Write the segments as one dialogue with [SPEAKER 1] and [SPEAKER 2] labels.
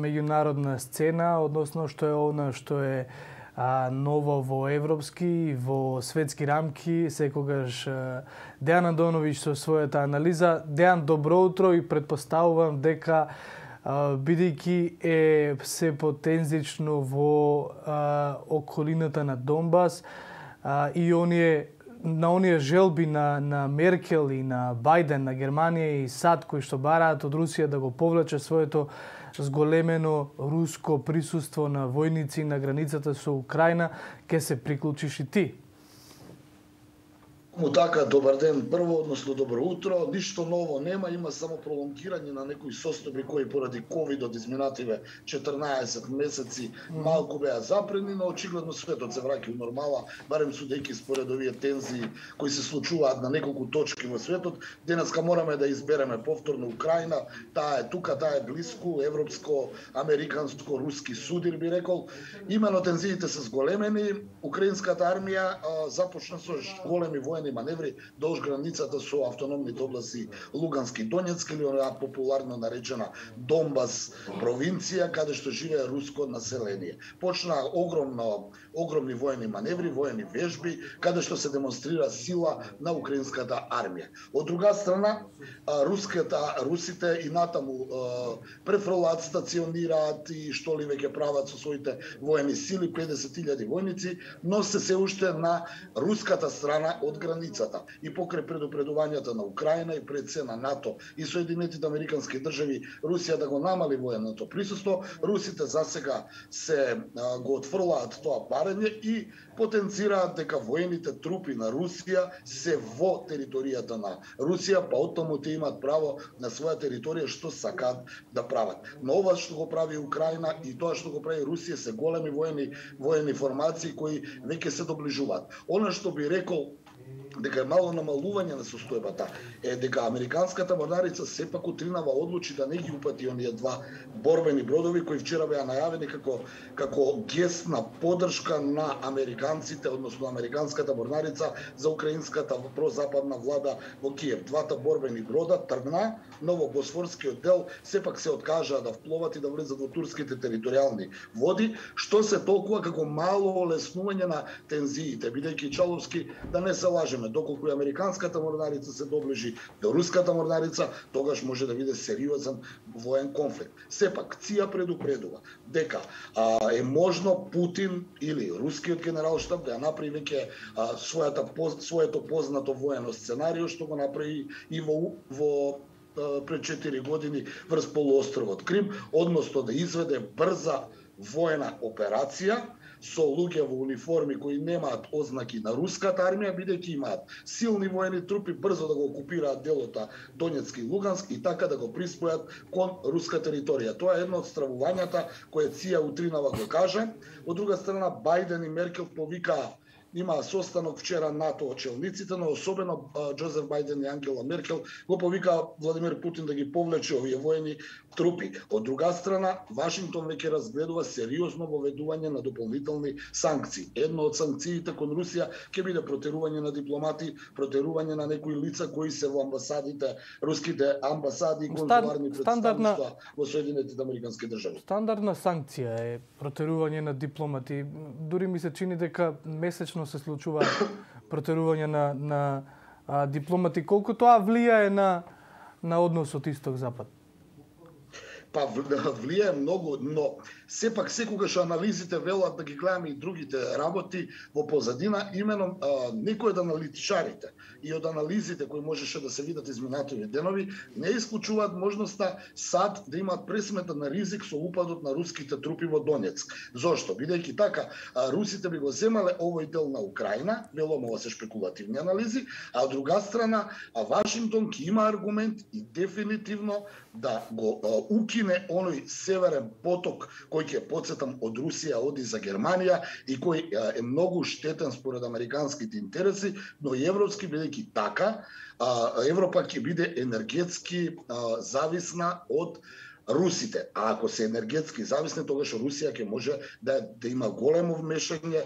[SPEAKER 1] меѓународна сцена, односно што е она што е а, ново во европски, и во светски рамки, секогаш Дејан Андоновиќ со својата анализа. Дејан, добро утро и предпоставувам дека бидејќи е се потензично во а, околината на Донбас а, и оние на оние желби на, на Меркел и на Бајден, на Германија и САД кои што бараат од Русија да го повлече своето зголемено руско присуство на војници на границата со Украина, ке се приклучиш и ти.
[SPEAKER 2] Му така, добар ден прво, односно добро утро. Ништо ново нема, има само пролонгирање на некои состојби кои поради ковид од изминативе 14 месеци малку беа запрени, но очигледно светот се враќа у нормала, барем судејќи според овие тензии кои се случуваат на неколку точки во светот. Денеска мораме да избереме повторно Украина, таа е тука, таа е блиску, европско, американско, руски судир би рекол. Имено тензиите се зголемени, украинската армија а, започна со големи воени воени маневри долж границата со автономните области Лугански и Донецк или она популарно наречена Донбас провинција каде што живее руско население. Почна огромно огромни воени маневри, воени вежби каде што се демонстрира сила на украинската армија. Од друга страна, руската русите и натаму префролат стационираат и што ли веќе прават со своите воени сили 50.000 војници, но се се уште на руската страна од границата и покрај предупредувањата на Украина и пред се на НАТО и Соединетите Американски држави Русија да го намали военото присуство, русите за сега се а, го отфрлаат тоа барање и потенцираат дека воените трупи на Русија се во територијата на Русија, па оттаму те имаат право на своја територија што сакаат да прават. Но ова што го прави Украина и тоа што го прави Русија се големи воени воени формации кои веќе се доближуваат. Она што би рекол дека е мало намалување на состојбата е дека американската морнарица сепак утринава одлучи да не ги упати оние два борбени бродови кои вчера беа најавени како како гест на поддршка на американците, односно американската морнарица за украинската прозападна влада во Киев. Двата борбени брода тргна, но во Босфорскиот дел сепак се откажаа да впловат и да влезат во турските територијални води, што се толкува како мало олеснување на тензиите, бидејќи Чаловски да не се лажеме, доколку и американската морнарица се доближи до руската морнарица, тогаш може да биде сериозен воен конфликт. Сепак, ЦИА предупредува дека а, е можно Путин или рускиот генерал штаб да ја направи веќе својата, своето познато воено сценарио, што го направи и во, во пред 4 години врз полуостровот Крим, односно да изведе брза воена операција со луѓе во униформи кои немаат ознаки на руската армија, бидејќи имаат силни воени трупи, брзо да го окупираат делота Донецк и Луганск и така да го приспојат кон руска територија. Тоа е едно од стравувањата кое Ција утринава го кажа. Од друга страна, Бајден и Меркел повикаа има состанок вчера НАТО челниците, но особено Джозеф Бајден и Ангела Меркел го повика Владимир Путин да ги повлече овие воени трупи. Од друга страна, Вашингтон веќе разгледува сериозно воведување на дополнителни санкции. Едно од санкциите кон Русија ќе биде протерување на дипломати, протерување на некои лица кои се во амбасадите, руските амбасади и консуларни представништва во Соединетите Американски држави.
[SPEAKER 1] Стандардна санкција е протерување на дипломати. Дури ми се чини дека месечно точно се случува протерување на, на а, дипломати, колку тоа влијае на, на односот исток-запад?
[SPEAKER 2] Па да влијае многу, но сепак секогаш анализите велат да ги гледаме и другите работи во позадина, имено а, од аналитичарите и од анализите кои можеше да се видат изминатови денови, не исклучуваат можноста САД да имаат пресмета на ризик со упадот на руските трупи во Донецк. Зошто? Бидејќи така, а, русите би го земале овој дел на Украина, велома ова се шпекулативни анализи, а од друга страна, а Вашингтон ќе има аргумент и дефинитивно да го а, укине оној северен поток кој ќе подсетам од Русија оди за Германија и кој е многу штетен според американските интереси, но и европски бидејќи така, Европа ќе биде енергетски зависна од русите. А ако се енергетски зависни, тогаш Русија ќе може да, да има големо вмешање,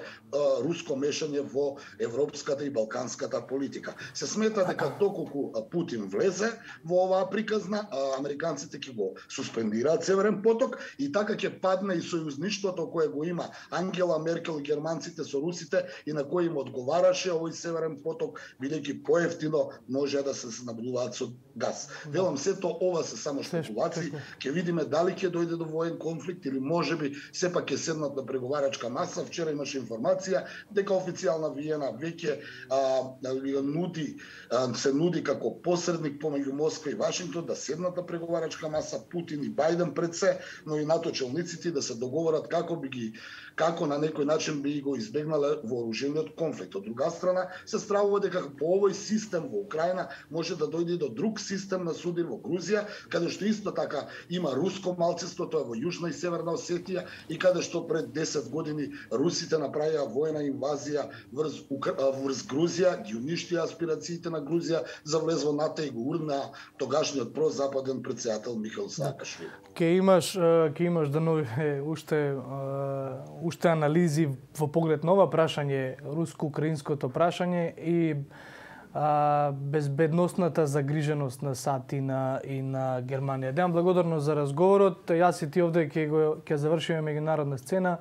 [SPEAKER 2] руско мешање во европската и балканската политика. Се смета дека доколку Путин влезе во оваа приказна, американците ќе го суспендираат Северен поток и така ќе падне и сојузништвото кое го има Ангела Меркел и германците со русите и на кој им одговараше овој Северен поток, бидејќи поевтино може да се снабдуваат со газ. Велам сето ова се само спекулации, ќе видиме дали ќе дојде до воен конфликт или можеби сепак ќе седнат на преговарачка маса. Вчера имаше информација дека официјална Виена веќе нуди а, се нуди како посредник помеѓу Москва и Вашингтон да седнат на преговарачка маса Путин и Бајден пред се, но и НАТО челниците да се договорат како би ги како на некој начин би го избегнале вооружениот конфликт. Од друга страна, се стравува дека по овој систем во Украина може да дојде до друг систем на суди во Грузија, каде што исто така има руско малцинство, тоа во Јужна и Северна Осетија и каде што пред 10 години русите направија војна инвазија врз, врз Грузија, ги уништија аспирациите на Грузија за влез во НАТО и го урна тогашниот прозападен председател Михаил Саакашвили.
[SPEAKER 1] Ке имаш, ке имаш да нови уште уште анализи во поглед на ова прашање, руско-украинското прашање и а, безбедносната загриженост на САД и на, и на Германија. Дејам благодарност за разговорот. Јас и ти овде ќе ќе завршиме меѓународна сцена.